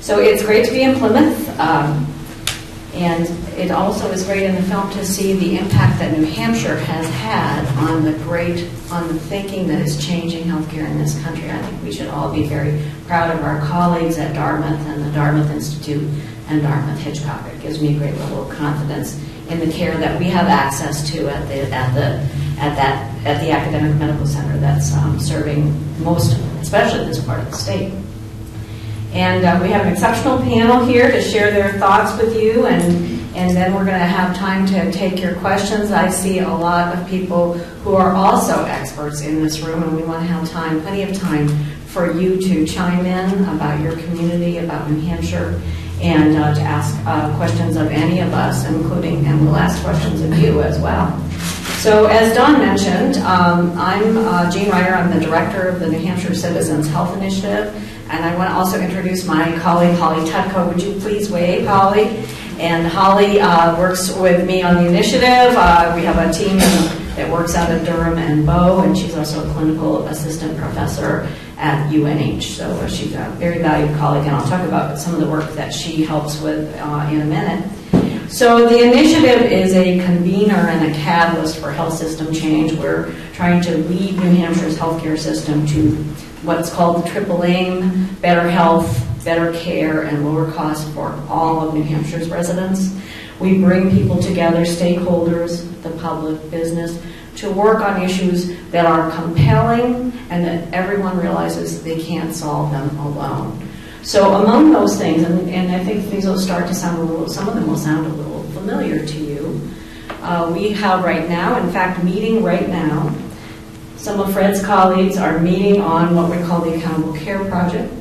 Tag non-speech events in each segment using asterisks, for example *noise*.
So it's great to be in Plymouth. Um, and it also is great in the film to see the impact that New Hampshire has had on the great, on the thinking that is changing healthcare in this country. I think we should all be very proud of our colleagues at Dartmouth and the Dartmouth Institute and Dartmouth Hitchcock. It gives me a great level of confidence in the care that we have access to at the at the at that at the academic medical center that's um, serving most, especially this part of the state. And uh, we have an exceptional panel here to share their thoughts with you, and, and then we're going to have time to take your questions. I see a lot of people who are also experts in this room, and we want to have time, plenty of time, for you to chime in about your community, about New Hampshire, and uh, to ask uh, questions of any of us, including, and we'll ask questions of you as well. So, as Don mentioned, um, I'm uh, Jeanne Ryer. I'm the director of the New Hampshire Citizens Health Initiative. And I want to also introduce my colleague, Holly Tutko. Would you please wave, Holly? And Holly uh, works with me on the initiative. Uh, we have a team that works out of Durham and Bow, and she's also a clinical assistant professor at UNH. So uh, she's a very valued colleague, and I'll talk about some of the work that she helps with uh, in a minute. So the initiative is a convener and a catalyst for health system change. We're trying to lead New Hampshire's healthcare system to what's called the triple aim, better health, better care, and lower cost for all of New Hampshire's residents. We bring people together, stakeholders, the public, business, to work on issues that are compelling and that everyone realizes they can't solve them alone. So among those things, and, and I think these will start to sound a little, some of them will sound a little familiar to you. Uh, we have right now, in fact, meeting right now, some of Fred's colleagues are meeting on what we call the Accountable Care Project.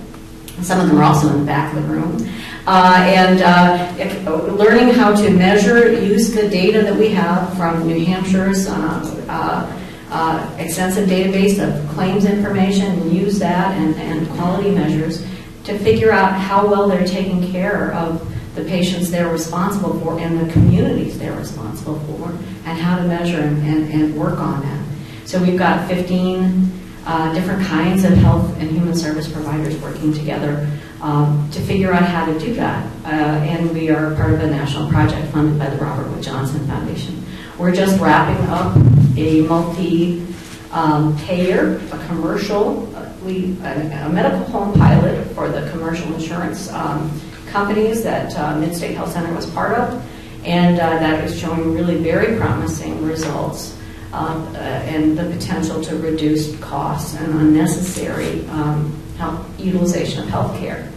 Some of them are also in the back of the room. Uh, and uh, learning how to measure, use the data that we have from New Hampshire's uh, uh, uh extensive database of claims information, and use that and, and quality measures to figure out how well they're taking care of the patients they're responsible for and the communities they're responsible for, and how to measure and, and, and work on that. So we've got 15 uh, different kinds of health and human service providers working together um, to figure out how to do that. Uh, and we are part of a national project funded by the Robert Wood Johnson Foundation. We're just wrapping up a multi um, a commercial, uh, we, a, a, medical home pilot for the commercial insurance um, companies that uh, Midstate Health Center was part of. And uh, that is showing really very promising results um, uh, and the potential to reduce costs and unnecessary um, health, utilization of health care.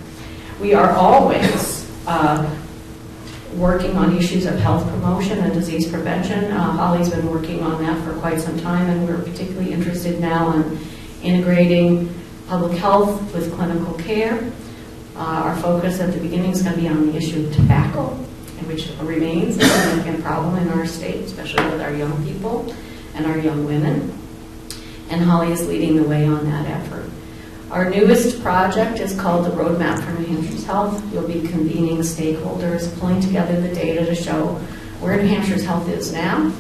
We are always uh, working on issues of health promotion and disease prevention. Uh, Holly's been working on that for quite some time, and we're particularly interested now in integrating public health with clinical care. Uh, our focus at the beginning is going to be on the issue of tobacco, which remains a significant problem in our state, especially with our young people and our young women. And Holly is leading the way on that effort. Our newest project is called the Roadmap for New Hampshire's Health. We'll be convening stakeholders, pulling together the data to show where New Hampshire's health is now,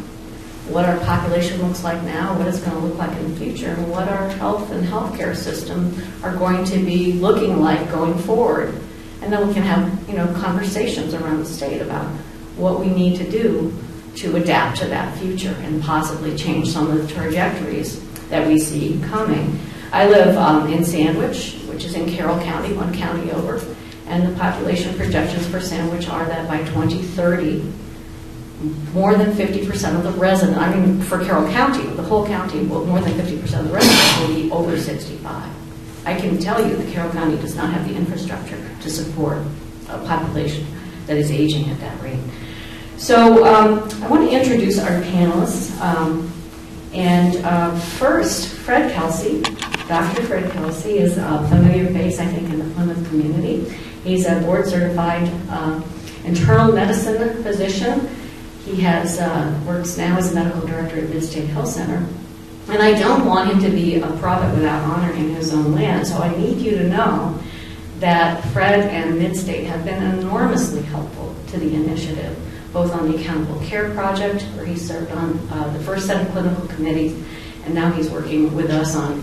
what our population looks like now, what it's going to look like in the future, and what our health and healthcare system are going to be looking like going forward. And then we can have, you know, conversations around the state about what we need to do to adapt to that future and possibly change some of the trajectories that we see coming. I live um, in Sandwich, which is in Carroll County, one county over, and the population projections for Sandwich are that by 2030, more than 50% of the residents, I mean, for Carroll County, the whole county, well, more than 50% of the residents will be over 65. I can tell you that Carroll County does not have the infrastructure to support a population that is aging at that rate. So um, I want to introduce our panelists. Um, and uh, first, Fred Kelsey. Dr. Fred Kelsey is a familiar face, I think, in the Plymouth community. He's a board certified uh, internal medicine physician. He has uh, works now as a medical director at Midstate Health Center. And I don't want him to be a prophet without honoring his own land, so I need you to know that Fred and Midstate have been enormously helpful to the initiative both on the Accountable Care Project, where he served on uh, the first set of clinical committees, and now he's working with us on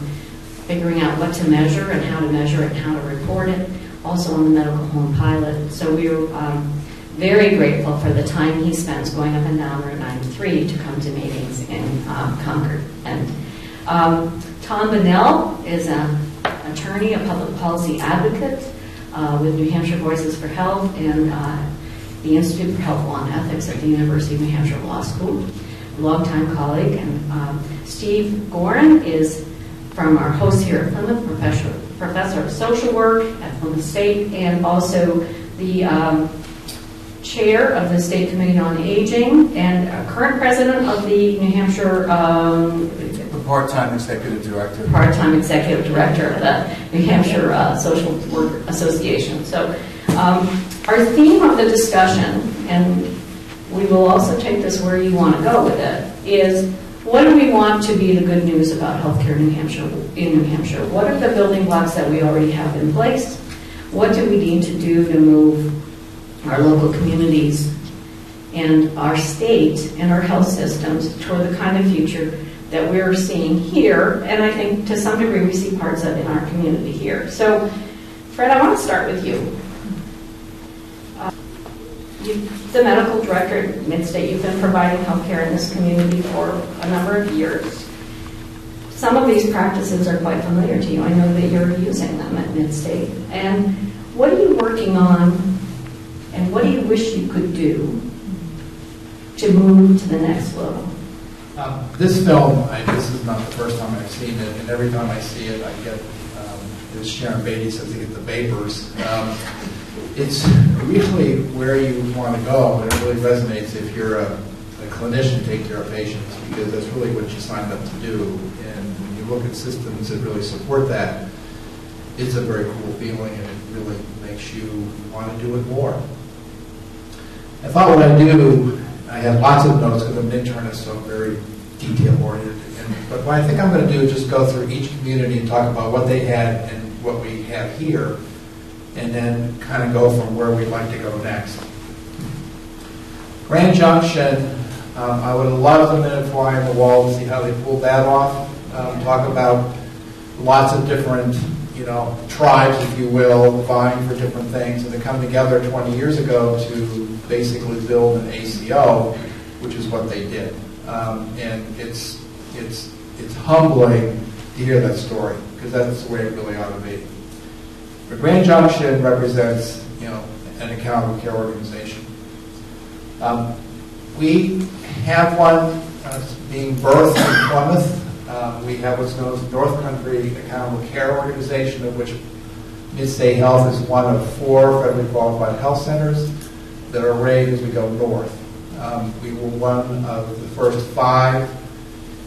figuring out what to measure and how to measure it and how to report it. also on the medical home pilot. So we are um, very grateful for the time he spends going up and down Route 93 to come to meetings in uh, Concord. And um, Tom Bunnell is an attorney, a public policy advocate uh, with New Hampshire Voices for Health and uh, the Institute for Health Law and Ethics at the University of New Hampshire Law School, a longtime colleague. And um, Steve Gorin is from our host here at Plymouth, professor, professor of social work at Plymouth State, and also the um, chair of the State Committee on Aging and current president of the New Hampshire um, the part-time executive director. part-time executive director of the New Hampshire uh, Social Work Association. So um, our theme of the discussion, and we will also take this where you want to go with it, is what do we want to be the good news about healthcare in New Hampshire? In New Hampshire, what are the building blocks that we already have in place? What do we need to do to move our local communities and our state and our health systems toward the kind of future that we're seeing here, and I think to some degree we see parts of in our community here. So, Fred, I want to start with you. The medical director at Midstate, you've been providing health care in this community for a number of years. Some of these practices are quite familiar to you. I know that you're using them at Midstate. And what are you working on, and what do you wish you could do to move to the next level? Um, this film, I, this is not the first time I've seen it, and every time I see it, I get, um, as Sharon Beatty says, I get the vapors. Um, it's really where you want to go, and it really resonates if you're a, a clinician taking care of patients, because that's really what you signed up to do. And when you look at systems that really support that, it's a very cool feeling, and it really makes you want to do it more. I thought what I'd do I have lots of notes because I'm an internist, so I'm very detail oriented. And, but what I think I'm going to do is just go through each community and talk about what they had and what we have here, and then kind of go from where we'd like to go next. Grand Junction, um, I would love a minute fly on the wall to see how they pulled that off. Um, talk about lots of different, you know, tribes, if you will, vying for different things, and they come together 20 years ago to basically build an ACO, which is what they did. Um, and it's, it's, it's humbling to hear that story, because that's the way it really ought to be. But Grand Junction represents, you know, an accountable care organization. Um, we have one uh, being birthed in Plymouth. Um, we have what's known as the North Country Accountable Care Organization, of which Midstate Health is one of four federally qualified health centers that are rated as we go north. Um, we were one of the first five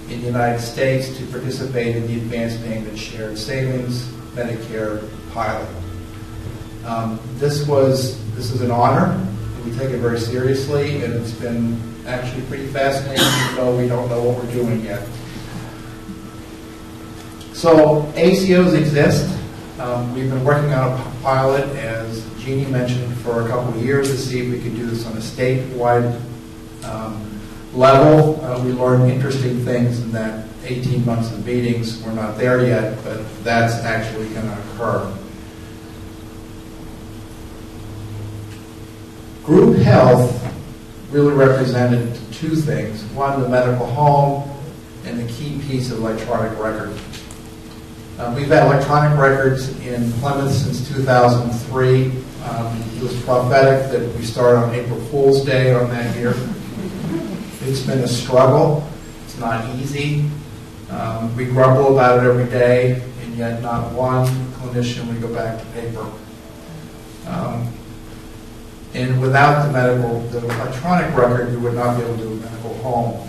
in the United States to participate in the Advanced Payment Shared Savings Medicare pilot. Um, this was this is an honor. We take it very seriously, and it's been actually pretty fascinating, though we don't know what we're doing yet. So ACOs exist. Um, we've been working on a pilot, as Jeannie mentioned, for a couple of years to see if we could do this on a statewide um, level. Uh, we learned interesting things in that 18 months of meetings. We're not there yet, but that's actually going to occur. Group health really represented two things. One, the medical home, and the key piece of electronic record. Um, we've had electronic records in Plymouth since 2003. Um, it was prophetic that we start on April Fool's Day on that year. It's been a struggle. It's not easy. Um, we grumble about it every day, and yet not one clinician would go back to paper. And without the medical, the electronic record, you would not be able to do a medical home.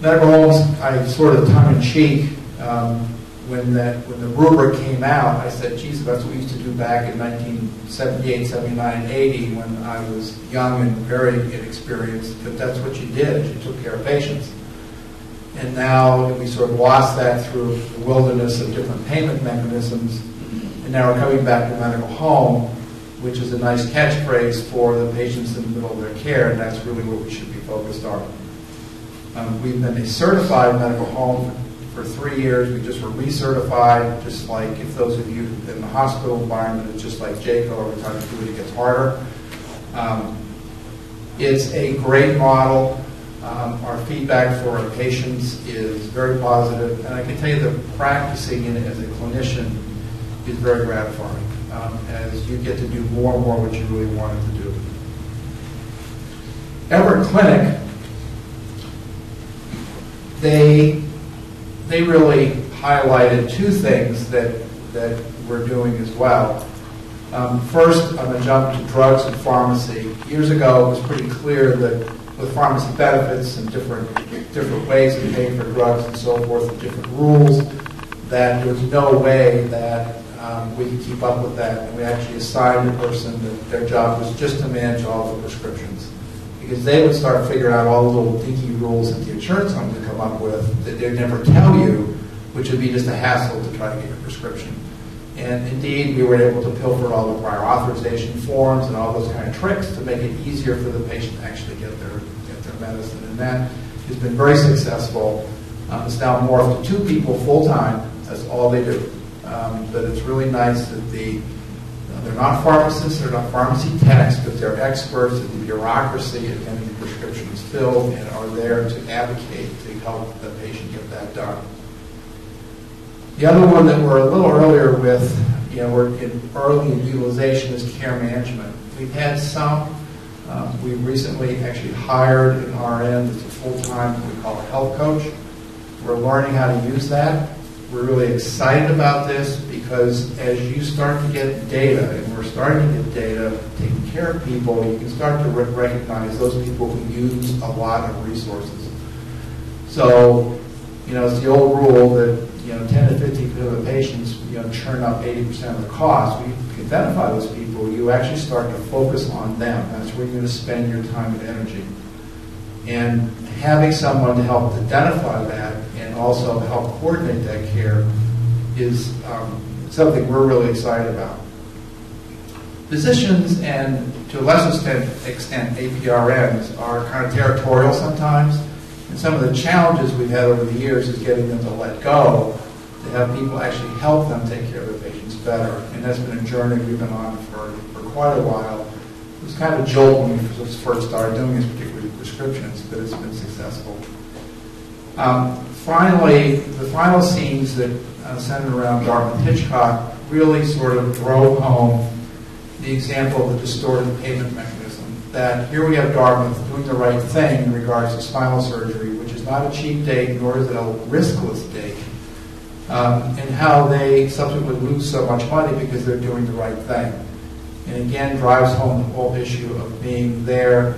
Medical homes, I sort of tongue in cheek, um, when that when the rubric came out, I said, geez, that's what we used to do back in 1978, 79, 80 when I was young and very inexperienced, but that's what you did. You took care of patients. And now we sort of lost that through the wilderness of different payment mechanisms, and now we're coming back to medical home, which is a nice catchphrase for the patients in the middle of their care, and that's really what we should be focused on. Um, we've been a certified medical home for three years. We just were recertified, just like if those of you in the hospital environment, it's just like JCAHO, every time you do it, it gets harder. Um, It's a great model. Um, Our feedback for our patients is very positive, and I can tell you that practicing in it as a clinician is very gratifying, um, as you get to do more and more what you really wanted to do. Everett Clinic, they, they really highlighted two things that, that we're doing as well. Um, First, I'm going to jump to drugs and pharmacy. Years ago, it was pretty clear that with pharmacy benefits and different, different ways of paying for drugs and so forth, and different rules, that there was no way that um, we could keep up with that. And we actually assigned a person that their job was just to manage all the prescriptions. Because they would start figuring out all the little dinky rules that the insurance company come up with that they'd never tell you, which would be just a hassle to try to get your prescription. And indeed, we were able to pilfer all the prior authorization forms and all those kind of tricks to make it easier for the patient to actually get their, get their medicine. And that has been very successful. Um, It's now morphed to two people full-time, that's all they do. Um, But it's really nice that the, uh, they're not pharmacists, they're not pharmacy techs, but they're experts in the bureaucracy of getting the prescriptions filled and are there to advocate to help the patient get that done. The other one that we're a little earlier with, you know, we're in early in utilization is care management. We've had some, um, we recently actually hired an RN that's a full-time, we call a health coach. We're learning how to use that. We're really excited about this because as you start to get data, and we're starting to get data, taking care of people, you can start to re- recognize those people who use a lot of resources. So, you know, it's the old rule that, you know, 10 to 15 percent of the patients, you know, churn up 80 percent of the cost. We identify those people, you actually start to focus on them. That's where you're going to spend your time and energy. And having someone to help identify that also help coordinate that care is um, something we're really excited about. Physicians and to a lesser extent, extent APRNs are kind of territorial sometimes. And some of the challenges we've had over the years is getting them to let go, to have people actually help them take care of their patients better. And that's been a journey we've been on for, for quite a while. It was kind of a jolt when we first started doing this, particularly prescriptions, but it's been successful. Um, finally, the final scenes that uh, centered around Dartmouth Hitchcock really sort of drove home the example of the distorted payment mechanism. That here we have Dartmouth doing the right thing in regards to spinal surgery, which is not a cheap date, nor is it a riskless date, um, and how they subsequently lose so much money because they're doing the right thing. And again, drives home the whole issue of being there,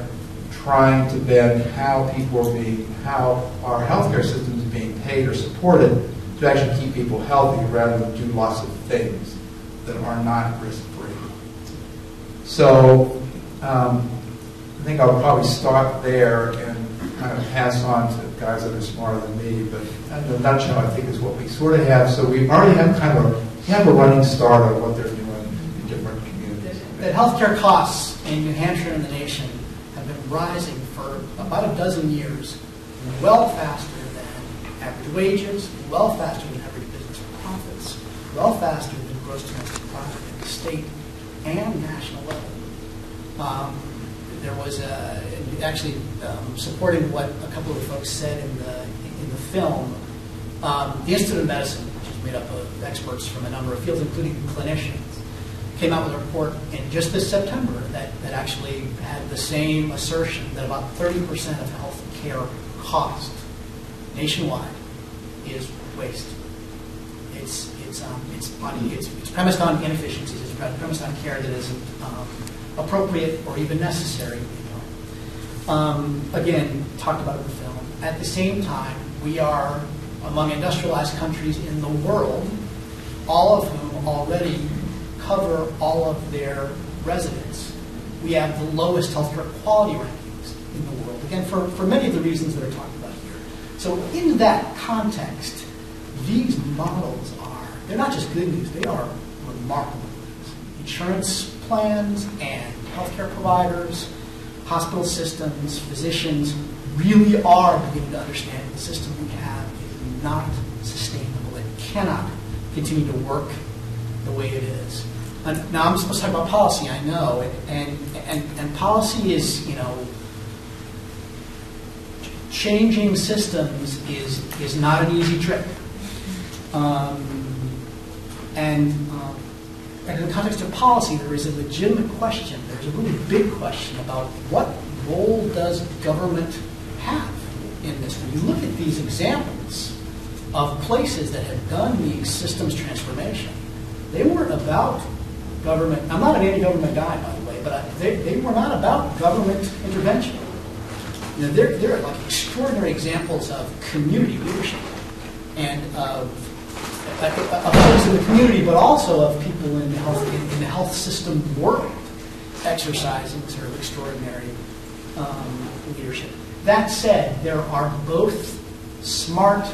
trying to bend how people are being, how our healthcare system is being paid or supported to actually keep people healthy rather than do lots of things that are not risk-free. So um, I think I'll probably start there and kind of pass on to guys that are smarter than me. But in a nutshell, I think is what we sort of have. So we already have kind of a, we have a running start of what they're doing in different communities. that healthcare costs in New Hampshire and the nation rising for about a dozen years, well faster than average wages, well faster than average business profits, well faster than gross domestic product at the state and national level. Um, there was a, actually um, supporting what a couple of folks said in the in the film. Um, the Institute of Medicine, which is made up of experts from a number of fields, including clinicians, came out with a report in just this September that, that actually had the same assertion that about 30% of health care cost nationwide is waste. It's, it's, um, it's, money, it's, it's premised on inefficiencies, it's premised on care that isn't um, appropriate or even necessary. You know. um, again, talked about in the film. At the same time, we are among industrialized countries in the world, all of whom already cover all of their residents. We have the lowest healthcare quality rankings in the world, again, for, for many of the reasons that are talked about here. So, in that context, these models are, they're not just good news, they are remarkable news. Insurance plans and healthcare providers, hospital systems, physicians really are beginning to understand the system we have is not sustainable. It cannot continue to work the way it is. Now I'm supposed to talk about policy, I know, and and and policy is you know changing systems is is not an easy trick. Um, and, um, and in the context of policy, there is a legitimate question. There's a really big question about what role does government have in this. When you look at these examples of places that have done the systems transformation, they weren't about government. I'm not an anti-government guy, by the way, but I, they, they were not about government intervention. You know, they're, they're like extraordinary examples of community leadership and of of folks in the community, but also of people in the health, in, in the health system world exercising sort of extraordinary um, leadership. That said, there are both smart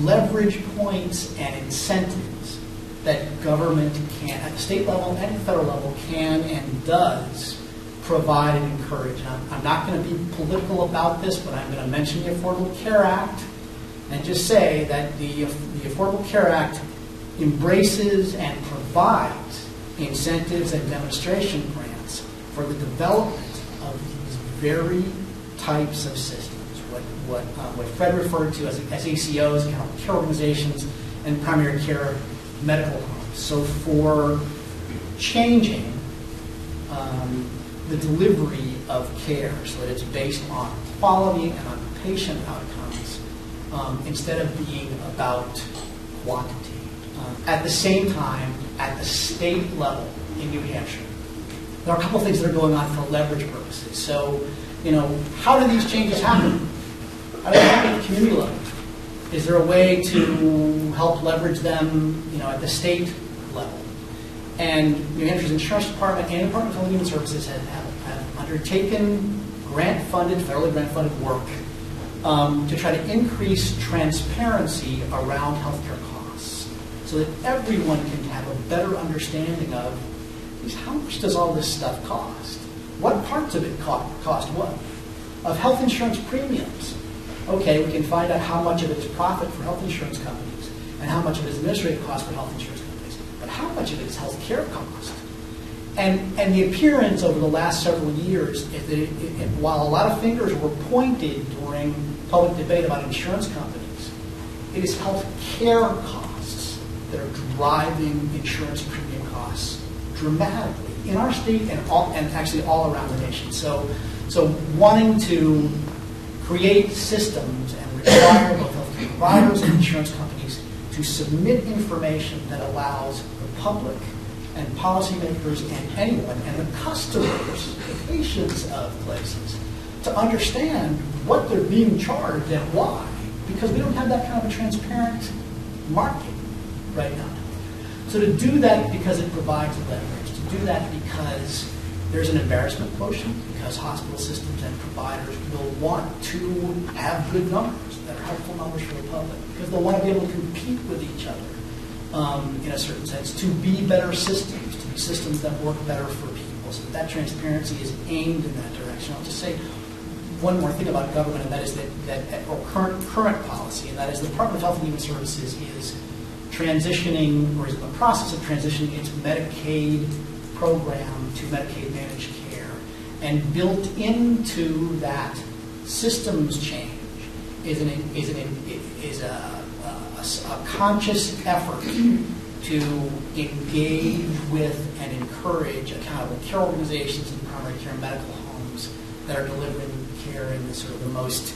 leverage points and incentives that government can, at the state level and the federal level, can and does provide and encourage. And I'm, not going to be political about this, but I'm going to mention the Affordable Care Act and just say that the, the Affordable Care Act embraces and provides incentives and demonstration grants for the development of these very types of systems, what, what, uh, what Fred referred to as, as ACOs, accountable care organizations, and primary care medical homes. So for changing um, the delivery of care so that it's based on quality and on patient outcomes um, instead of being about quantity. Um, at the same time, at the state level in New Hampshire, there are a couple things that are going on for leverage purposes. So, you know, how do these changes happen? How do they happen at the community level? Is there a way to help leverage them, you know, at the state level? And New Hampshire's insurance department and Department of Health and Human Services have, have, have undertaken grant-funded, federally grant-funded work um, to try to increase transparency around healthcare costs, so that everyone can have a better understanding of how much does all this stuff cost? What parts of it co- cost what? Of health insurance premiums. Okay, we can find out how much of it is profit for health insurance companies and how much of it is administrative cost for health insurance companies. But how much of it is health care cost? And, and the appearance over the last several years, is that it, while a lot of fingers were pointed during public debate about insurance companies, it is health care costs that are driving insurance premium costs dramatically in our state and, all, and actually all around the nation. So, so wanting to create systems and require both healthcare providers and insurance companies to submit information that allows the public and policymakers and anyone and the customers, the patients of places, to understand what they're being charged and why, because we don't have that kind of a transparent market right now. So to do that because it provides leverage, to do that because there's an embarrassment quotient, because hospital systems and providers will want to have good numbers that are helpful numbers for the public, because they'll want to be able to compete with each other um, in a certain sense, to be better systems, to be systems that work better for people. So that, that transparency is aimed in that direction. I'll just say one more thing about government, and that is that, that or current current policy, and that is the Department of Health and Human Services is transitioning, or is in the process of transitioning its Medicaid program to Medicaid managed care, and built into that systems change is an is an is a a, a conscious effort to engage with and encourage accountable care organizations and primary care medical homes that are delivering care in the sort of the most,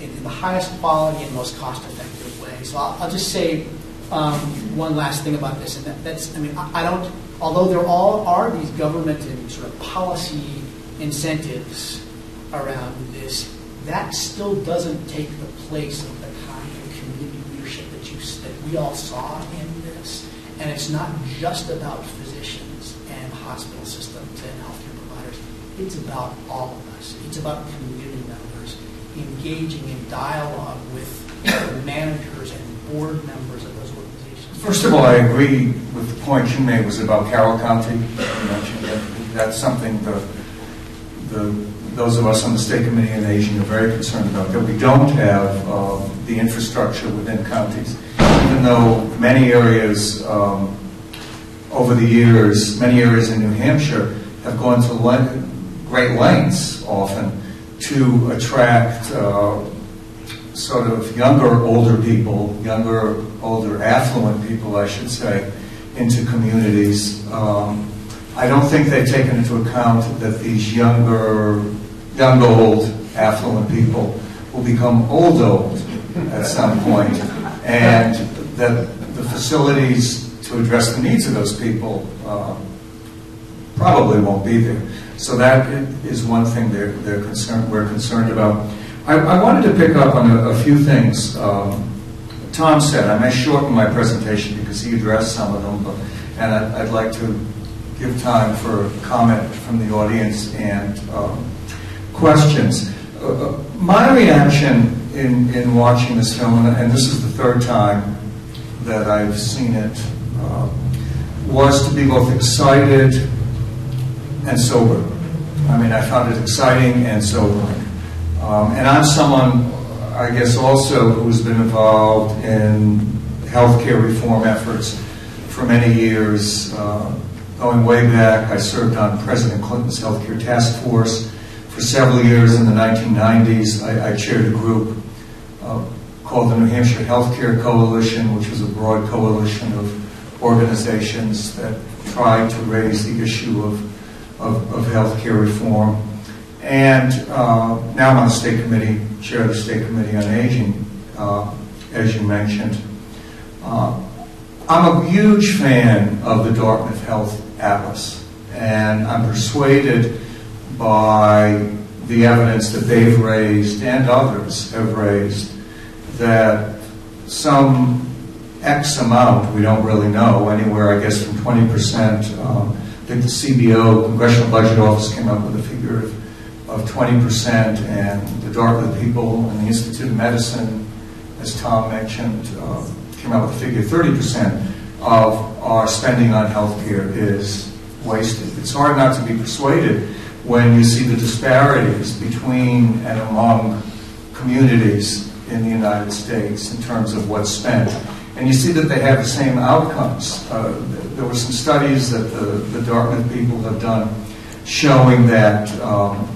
in, the highest quality and most cost-effective way. So I'll, I'll just say um, one last thing about this, and that, that's, I mean, I, I don't, although there all are these government and sort of policy incentives around this, that still doesn't take the place of the kind of community leadership that you that we all saw in this. And it's not just about physicians and hospital systems and healthcare providers. It's about all of us. It's about community members engaging in dialogue with managers and board members of those organizations. First of all, I agree with the point you made was about Carroll County. That's something the the those of us on the State Committee on Aging are very concerned about, that we don't have um, the infrastructure within counties. Even though many areas, um, over the years, many areas in New Hampshire have gone to le- great lengths often to attract uh, sort of younger, older people, younger, older, affluent people, I should say, into communities. Um, I don't think they've taken into account that these younger, young, old, affluent people will become old, old at some point, and that the facilities to address the needs of those people um, probably won't be there. So that is one thing they're, they're concerned, we're concerned about. I, I wanted to pick up on a, a few things um, Tom said. I may shorten my presentation because he addressed some of them, but, and I, I'd like to give time for comment from the audience and um, questions. Uh, uh, my reaction in, in watching this film, and this is the third time that I've seen it, uh, was to be both excited and sober. I mean, I found it exciting and sobering. Um, and I'm someone, I guess, also who's been involved in healthcare reform efforts for many years. Uh, going way back, I served on President Clinton's healthcare task force for several years in the 1990s. I, I chaired a group uh, called the New Hampshire Healthcare Coalition, which was a broad coalition of organizations that tried to raise the issue of of, of healthcare reform. And uh, now I'm on the state committee, chair of the state committee on aging, uh, as you mentioned. Uh, I'm a huge fan of the Dartmouth Health Atlas, and I'm persuaded by the evidence that they've raised and others have raised that some X amount, we don't really know, anywhere I guess from 20% um, think the CBO, Congressional Budget Office, came up with a figure of, of 20%, and the Dartmouth people and the Institute of Medicine, as Tom mentioned, uh, came up with a figure of 30% of our spending on healthcare is wasted. It's hard not to be persuaded when you see the disparities between and among communities in the United States in terms of what's spent. And you see that they have the same outcomes. Uh, there were some studies that the, the Dartmouth people have done showing that um,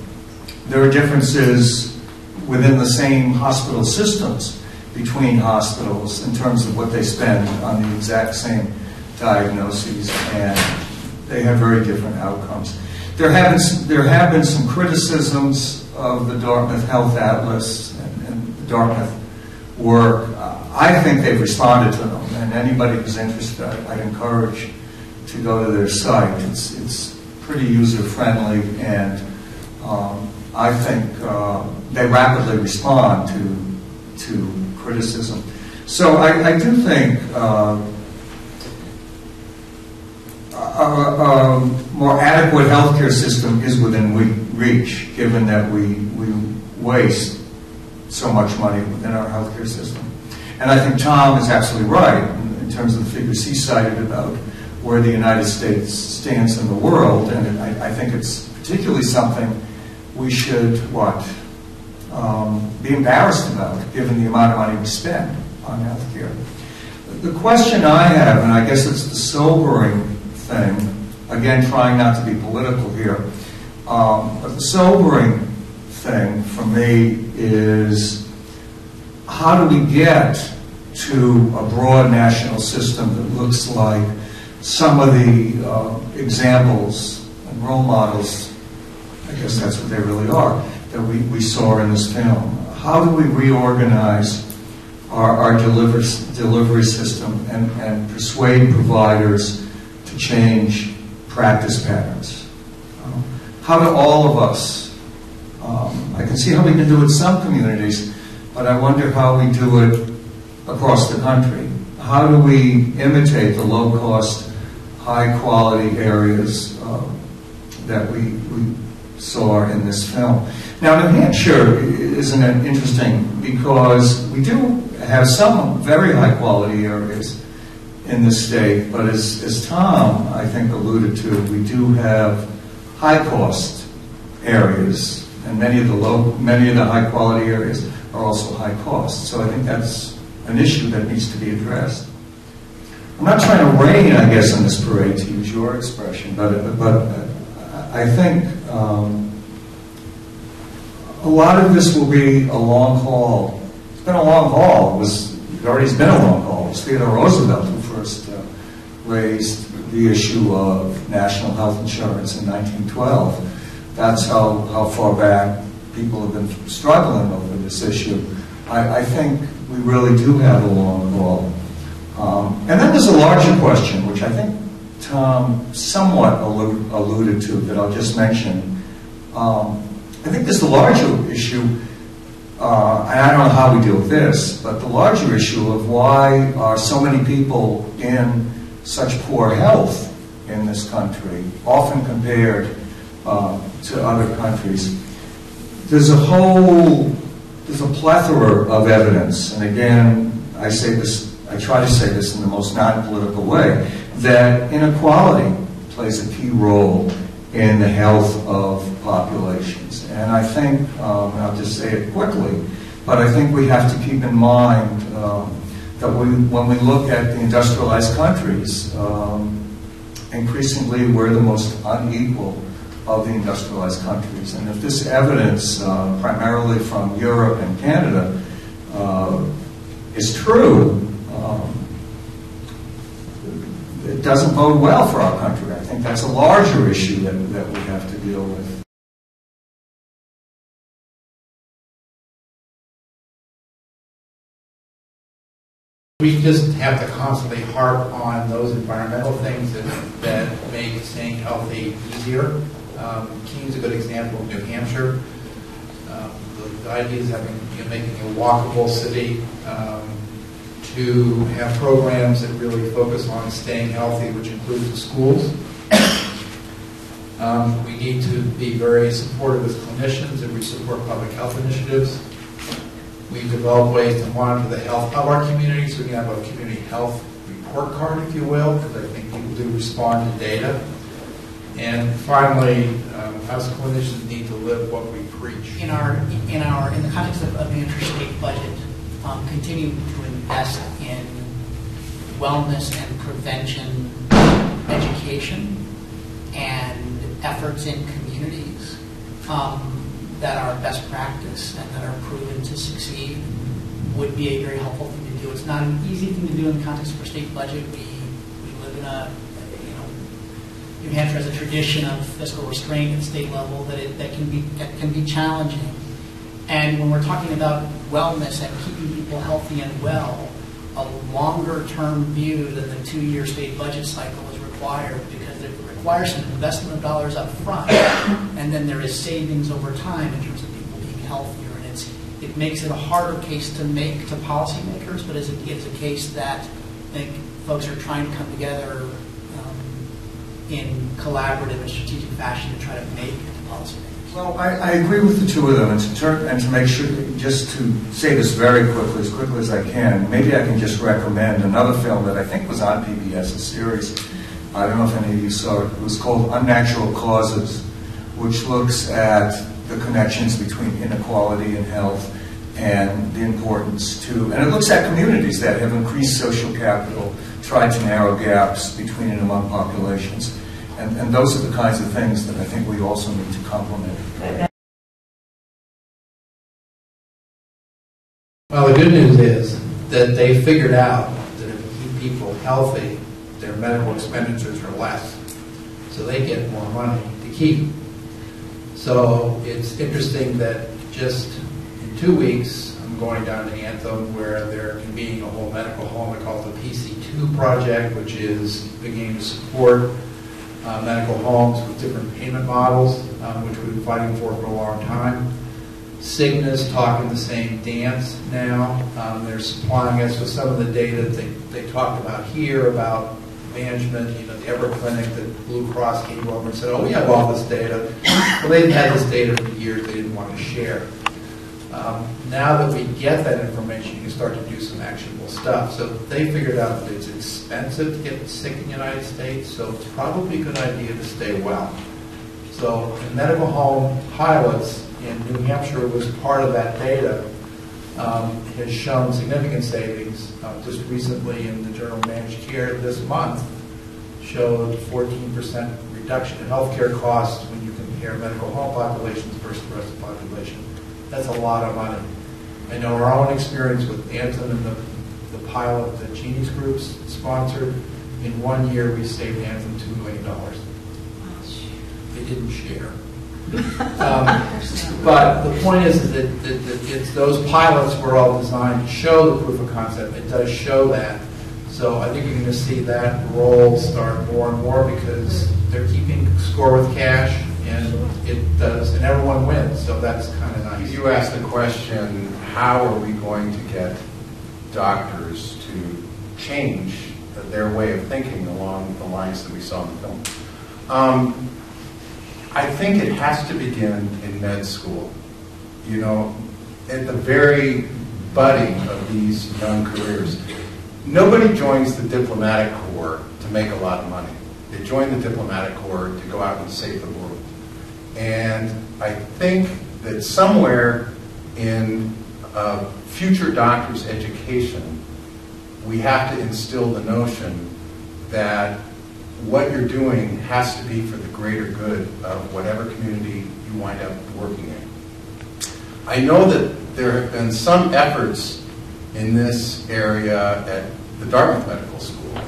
there are differences within the same hospital systems between hospitals in terms of what they spend on the exact same diagnoses, and they have very different outcomes. There have been, there have been some criticisms of the Dartmouth Health Atlas and, and the Dartmouth work. I think they've responded to them, and anybody who's interested, I'd encourage to go to their site. It's, it's pretty user friendly, and um, I think uh, they rapidly respond to, to criticism. So I, I do think uh, a, a, more adequate healthcare system is within reach, given that we, we waste so much money within our healthcare system. And I think Tom is absolutely right in, in terms of the figures he cited about where the United States stands in the world, and I, I think it's particularly something we should, what, um, be embarrassed about, given the amount of money we spend on health care. The question I have, and I guess it's the sobering thing, again, trying not to be political here, um, but the sobering thing for me is how do we get to a broad national system that looks like some of the uh, examples and role models, I guess that's what they really are, that we, we saw in this film. How do we reorganize our, our deliver, delivery system and, and persuade providers to change practice patterns? Um, how do all of us, um, I can see how we can do it in some communities, but I wonder how we do it across the country. How do we imitate the low cost high quality areas uh, that we, we saw in this film. Now, New Hampshire isn't interesting because we do have some very high quality areas in the state, but as, as Tom, I think, alluded to, we do have high cost areas and many of the low, many of the high-quality areas are also high cost. So I think that's an issue that needs to be addressed. I'm not trying to rain, I guess, on this parade, to use your expression, but, but I think um, a lot of this will be a long haul. It's been a long haul. It was, it already has been a long haul. It was Theodore Roosevelt who first uh, raised the issue of national health insurance in 1912. That's how, how far back people have been struggling over this issue. I, I think we really do have a long haul. Um, and then there's a larger question, which I think Tom somewhat allude, alluded to, that I'll just mention. Um, I think there's the larger issue, uh, and I don't know how we deal with this, but the larger issue of why are so many people in such poor health in this country, often compared uh, to other countries. There's a whole, there's a plethora of evidence, and again, I say this, I try to say this in the most non-political way, that inequality plays a key role in the health of populations. And I think, um, I'll just say it quickly, but I think we have to keep in mind um, that we, when we look at the industrialized countries, um, increasingly we're the most unequal of the industrialized countries. And if this evidence, uh, primarily from Europe and Canada, uh, is true, um, it doesn't bode well for our country. I think that's a larger issue that, that we have to deal with. We just have to constantly harp on those environmental things that, that make staying healthy easier. Um, a good example of New Hampshire. Um, the, the idea is having, you know, making a walkable city, um, to have programs that really focus on staying healthy, which includes the schools. Um, we need to be very supportive as clinicians and we support public health initiatives. We develop ways to monitor the health of our community, so we can have a community health report card, if you will, because I think people do respond to data. And finally, um, clinicians need to live what we preach. In our, in our, in the context of, of the interstate budget, um, continue to invest in wellness and prevention education and efforts in communities um, that are best practice and that are proven to succeed would be a very helpful thing to do. It's not an easy thing to do in the context of our state budget. We, we live in a, you know, New Hampshire has a tradition of fiscal restraint at the state level that, it, that can be that can be challenging. And when we're talking about wellness and keeping people healthy and well, a longer term view than the two year state budget cycle is required because it requires some investment of dollars up front, *coughs* and then there is savings over time in terms of people being healthier. And it's, it makes it a harder case to make to policymakers, but it's a, it's a case that I think folks are trying to come together um, in collaborative and strategic fashion to try to make it to policymakers. Well, I, I agree with the two of them, and to turn, and to make sure, just to say this very quickly, as quickly as I can, maybe I can just recommend another film that I think was on PBS, a series. I don't know if any of you saw it. It was called Unnatural Causes, which looks at the connections between inequality and health and the importance to, and it looks at communities that have increased social capital, tried to narrow gaps between and among populations. And, and those are the kinds of things that I think we also need to complement. Well, the good news is that they figured out that if you keep people healthy, their medical expenditures are less. So they get more money to keep. So it's interesting that just in two weeks, I'm going down to Anthem where they're convening a whole medical home. They call it the PC2 project, which is beginning to support uh, medical homes with different payment models, um, which we've been fighting for for a long time. Cigna's talking the same dance now. Um, they're supplying us with some of the data that they, they talked about here about management, you know, the Everett Clinic that Blue Cross came over and said, oh, we have all this data. Well, they've had this data for years, they didn't want to share. Um, now that we get that information, you can start to do some actionable stuff. So they figured out that it's expensive to get sick in the United States, so it's probably a good idea to stay well. So in medical home pilots, in New Hampshire was part of that data, um, has shown significant savings. Uh, Just recently in the Journal of Managed Care this month showed 14% reduction in healthcare costs when you compare medical home populations versus the rest of the population. That's a lot of money. I know our own experience with Anthem and the, the pilot that Jeanne's Groups sponsored, in one year, we saved Anthem $2 million. They didn't share. *laughs* Um, But the point is that, that, that it's, those pilots were all designed to show the proof of concept. It does show that. So I think you're going to see that role start more and more because they're keeping score with cash and it does, and everyone wins. So that's kind of nice. You asked the question, how are we going to get doctors to change their way of thinking along the lines that we saw in the film? Um, I think it has to begin in med school. You know, at the very budding of these young careers. Nobody joins the diplomatic corps to make a lot of money. They join the diplomatic corps to go out and save the world. And I think that somewhere in uh, future doctors' education, we have to instill the notion that what you're doing has to be for the greater good of whatever community you wind up working in. I know that there have been some efforts in this area at the Dartmouth Medical School,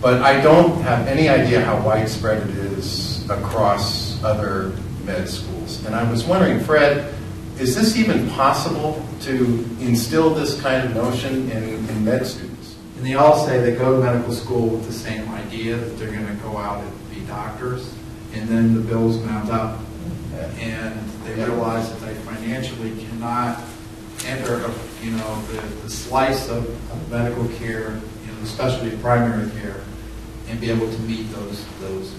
but I don't have any idea how widespread it is across other med schools. And I was wondering, Fred, is this even possible to instill this kind of notion in, in med students? And they all say they go to medical school with the same idea that they're going to go out and be doctors, and then the bills mount up. And they realize that they financially cannot enter, a- you know, the, the slice of, of medical care, you know, especially primary care, and be able to meet those, those,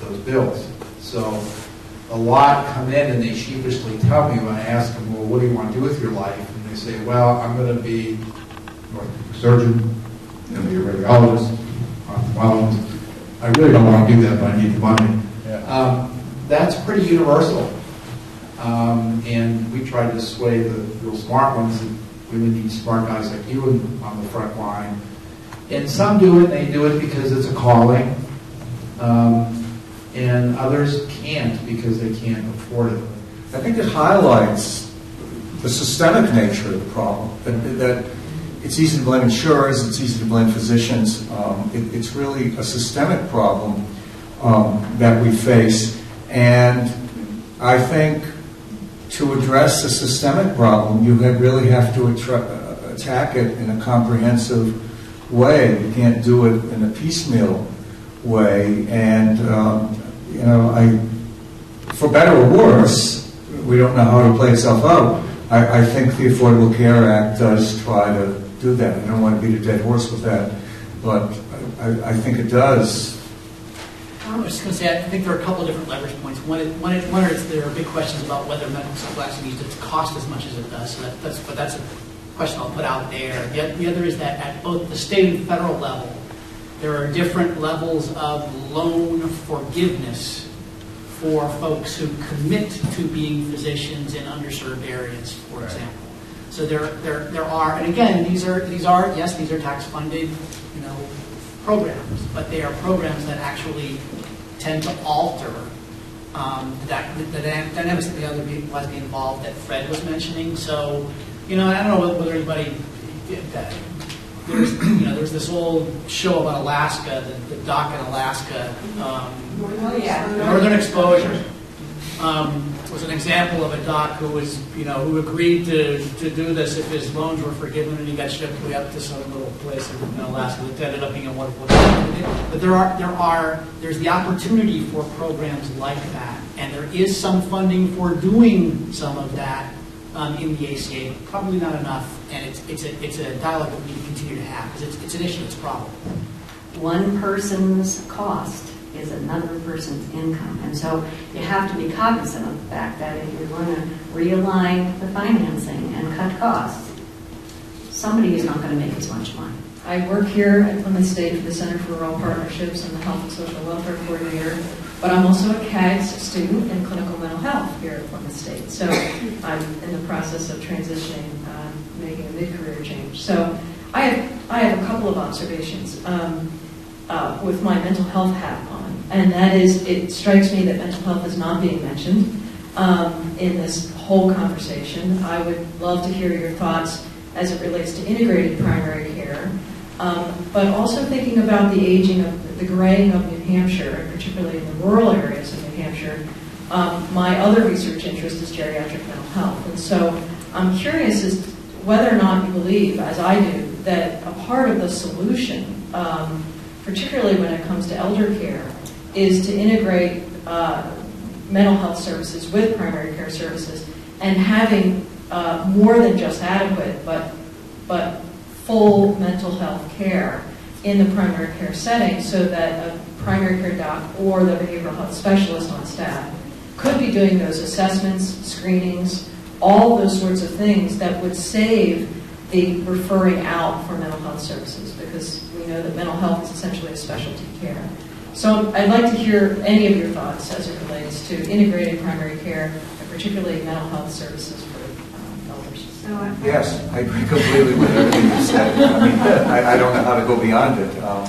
those bills. So a lot come in and they sheepishly tell me when I ask them, well, what do you want to do with your life? And they say, well, I'm going to be a surgeon, I'm going to be a radiologist, ophthalmologist. I really don't want to do that, but I need the money. Yeah. Um, That's pretty universal. Um, And we tried to sway the real smart ones, that we would need smart guys like you on the front line. And some do it, they do it because it's a calling. Um, And others can't because they can't afford it. I think it highlights the systemic nature of the problem, that, that it's easy to blame insurers, it's easy to blame physicians. Um, it, it's really a systemic problem um, that we face. And I think to address the systemic problem, you really have to uh, attack it in a comprehensive way. You can't do it in a piecemeal way. And, um, you know, I, for better or worse, we don't know how to play itself out. I, I think the Affordable Care Act does try to do that. I don't want to beat a dead horse with that, but I, I think it does. I was just going to say, I think there are a couple of different leverage points. One is, one one is there are big questions about whether medical actually needs to cost as much as it does. So that, that's, but that's a question I'll put out there. The, the other is that at both the state and federal level, there are different levels of loan forgiveness for folks who commit to being physicians in underserved areas, for Right. example. So there, there, there are, and again, these are, these are, yes, these are tax-funded, you know, programs, but they are programs that actually tend to alter um, the the dy- dynamics that the other people was involved that Fred was mentioning. So, you know, I don't know whether anybody did that. There's, you know, there's this old show about Alaska, the, the doc in Alaska. Um, yeah. Northern Exposure um, was an example of a doc who was, you know, who agreed to, to do this if his loans were forgiven, and he got shipped way up to some little place in Alaska that ended up being a wonderful. But there are, there are, there's the opportunity for programs like that, and there is some funding for doing some of that um, in the ACA, probably not enough, and it's, it's a, it's a dialogue that we need to continue to have, because it's, it's an issue, it's a problem. one person's cost is another person's income. And so you have to be cognizant of the fact that if you're going to realign the financing and cut costs, somebody is not going to make as much money. I work here at Plymouth State for the Center for Rural Partnerships and the Health and Social Welfare Coordinator, but I'm also a CAGS student in clinical mental health here at Plymouth State. So I'm in the process of transitioning, uh, making a mid-career change. So I have, I have a couple of observations um, uh, with my mental health hat on, and that is, it strikes me that mental health is not being mentioned um, in this whole conversation. I would love to hear your thoughts as it relates to integrated primary care, um, but also thinking about the aging of the graying of New Hampshire, and particularly in the rural areas of New Hampshire. Um, my other research interest is geriatric mental health, and so I'm curious as whether or not you believe, as I do, that a part of the solution, um, particularly when it comes to elder care, is to integrate uh, mental health services with primary care services and having uh, more than just adequate, but but full mental health care in the primary care setting so that a primary care doc or the behavioral health specialist on staff could be doing those assessments, screenings, all those sorts of things that would save the referring out for mental health services because we know that mental health is essentially a specialty care. So I'd like to hear any of your thoughts as it relates to integrated primary care and particularly mental health services elders. Yes, I agree completely with everything you said. I mean, I, I don't know how to go beyond it. Um,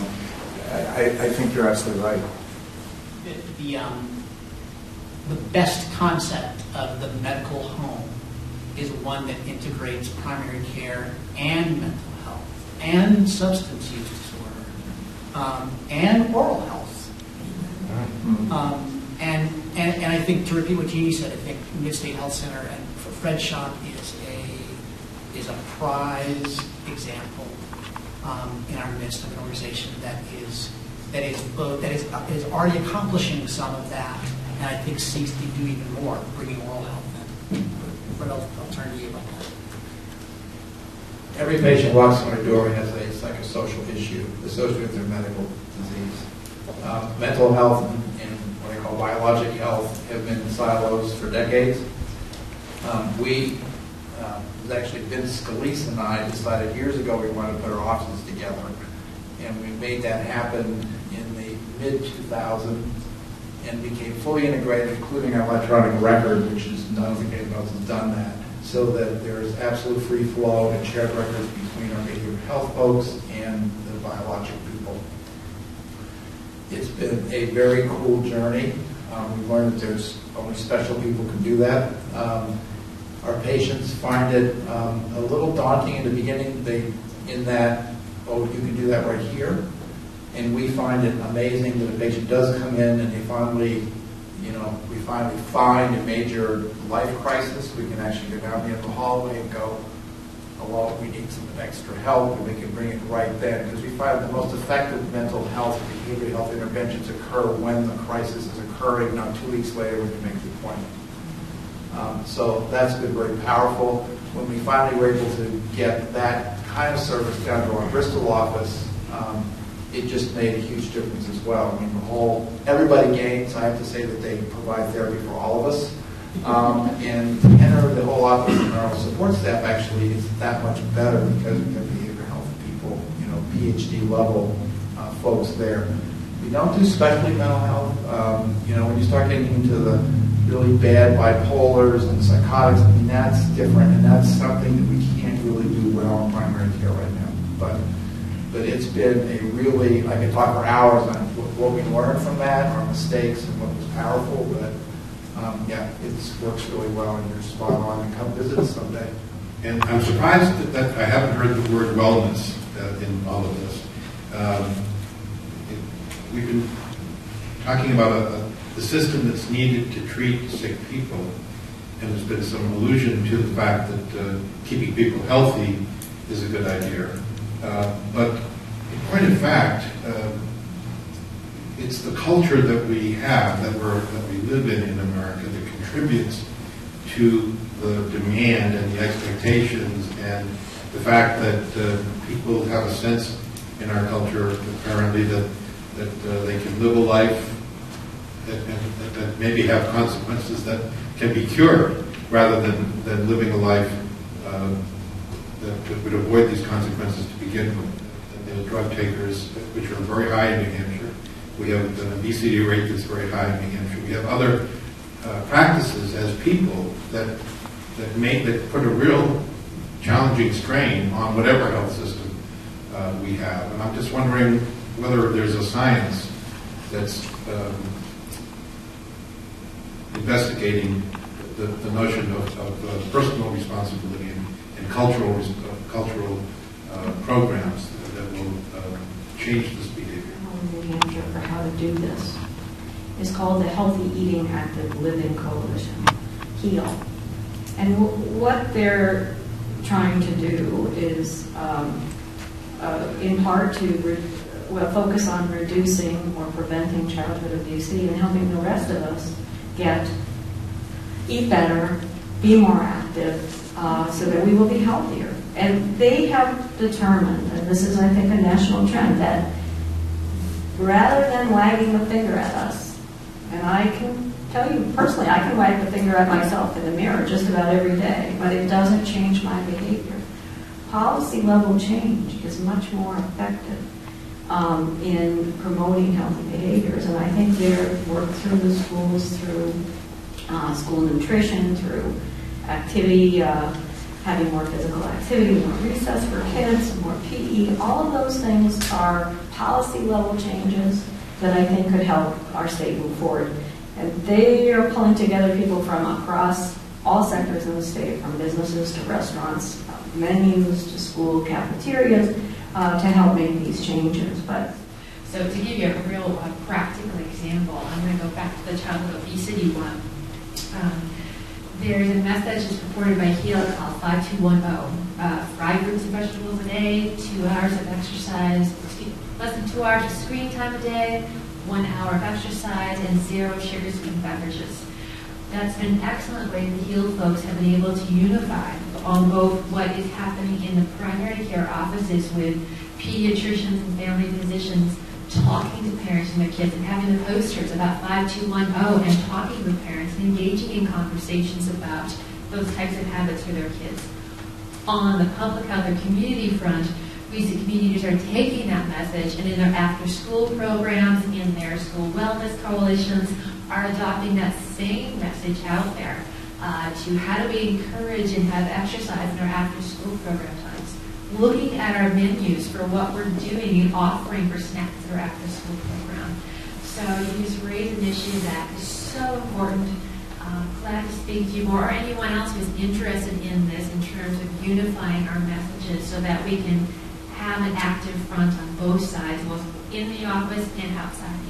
I, I think you're absolutely right. The- The, um, the best concept of the medical home is one that integrates primary care and mental health and substance use disorder um, and oral health. Mm. Um, and, and, and I think to repeat what Jeanne said, I think Mid-State Health Center and Fred Shop is a, is a prize example um, in our midst of an organization that is, that is both, that is, is already accomplishing some of that, and I think seeks to do even more, bringing oral health in. But I'll, I'll turn to you about that. Every patient walks in our door and has a psychosocial issue associated with their medical disease. Uh, Mental health and and what I call biologic health have been in silos for decades. Um, We, uh, was actually Vince Scalise and I decided years ago we wanted to put our offices together. And we made that happen in the mid-2000s and became fully integrated, including our electronic record, which is, none of the else has done that, so that there is absolute free flow and shared records between our behavioral health folks and the biologic people. It's been a very cool journey. Um, We've learned that there's only special people can do that. Um, find it um, a little daunting in the beginning, they, in that, oh, you can do that right here. And we find it amazing that a patient does come in and they finally, you know, we finally find a major life crisis. We can actually go down the end the hallway and go, oh, well, we need some extra help, and we can bring it right then. Because we find the most effective mental health, and behavioral health interventions occur when the crisis is occurring, not two weeks later when you make the appointment. Um, So that's been very powerful. When we finally were able to get that kind of service down to our Bristol office, um, it just made a huge difference as well. I mean, the whole, everybody gains. I have to say that they provide therapy for all of us. Um, And enter the whole office and our support staff actually is that much better because we have behavioral health people, you know, PhD level uh, folks there. We don't do specialty mental health. Um, You know, when you start getting into the really bad bipolars and psychotics, I mean, that's different, and that's something that we can't really do well in primary care right now. But, but it's been a really, I could talk for hours on what- we learned from that, our mistakes, and what was powerful, but, um, yeah, it works really well, and you're spot on, and come visit us someday. And I'm surprised that, that I haven't heard the word wellness uh, in all of this. Um, it- We've been talking about a, a- the system that's needed to treat sick people, and there's been some allusion to the fact that uh, keeping people healthy is a good idea. Uh, But in point of fact, uh, it's the culture that we have, that we're, that we live in in America that contributes to the demand and the expectations and the fact that uh, people have a sense in our culture apparently that, that uh, they can live a life that, that, that maybe have consequences that can be cured rather than, than living a life uh, that, that would avoid these consequences to begin with. And uh, drug takers, which are very high in New Hampshire. We have an obesity rate that's very high in New Hampshire. We have other uh, practices as people that, that make, that put a real challenging strain on whatever health system uh, we have. And I'm just wondering whether there's a science that's um, investigating the, the notion of, of uh, personal responsibility and, and cultural, uh, cultural uh, programs that will change this behavior. New Hampshire for how to do this is called the Healthy Eating Active Living Coalition, HEAL. And wh- what they're trying to do is, um, uh, in part, to well, focus on reducing or preventing childhood obesity and helping the rest of us get eat better, be more active, uh, so that we will be healthier. And they have determined, and this is, I think, a national trend, that rather than wagging the finger at us, and I can tell you personally, I can wag the finger at myself in the mirror just about every day, but it doesn't change my behavior. Policy level change is much more effective um, in promoting healthy behaviors, and I think they're worked through the schools, through uh, school nutrition, through activity, uh, having more physical activity, more recess for kids, more PE. All of those things are policy level changes that I think could help our state move forward. And they are pulling together people from across all sectors in the state, from businesses to restaurants, menus to school cafeterias, uh, to help make these changes. But So to give you a real uh, practical example, I'm going to go back to the childhood obesity one. Um, there's a message that's reported by HEAL called 5210. Uh, fried fruits and vegetables a day, two hours of exercise, less than two hours of screen time a day, one hour of exercise, and zero sugar sweetened beverages. That's been an excellent way the HEAL folks have been able to unify on both what is happening in the primary care offices with pediatricians and family physicians talking to parents and their kids and having the posters about 5210 and talking with parents and engaging in conversations about those types of habits for their kids. On the public health or community front, we see communities are taking that message and in their after-school programs, in their school wellness coalitions, are adopting that same message out there uh, to how do we encourage and have exercise in our after-school program times. Looking at our menus for what we're doing and offering for snacks in our after-school program. So you just raised an issue that is so important. Um, glad to speak to you more, or anyone else who's interested in this in terms of unifying our messages so that we can have an active front on both sides, both in the office and outside.